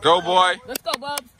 Go, boy. Let's go, Bubs.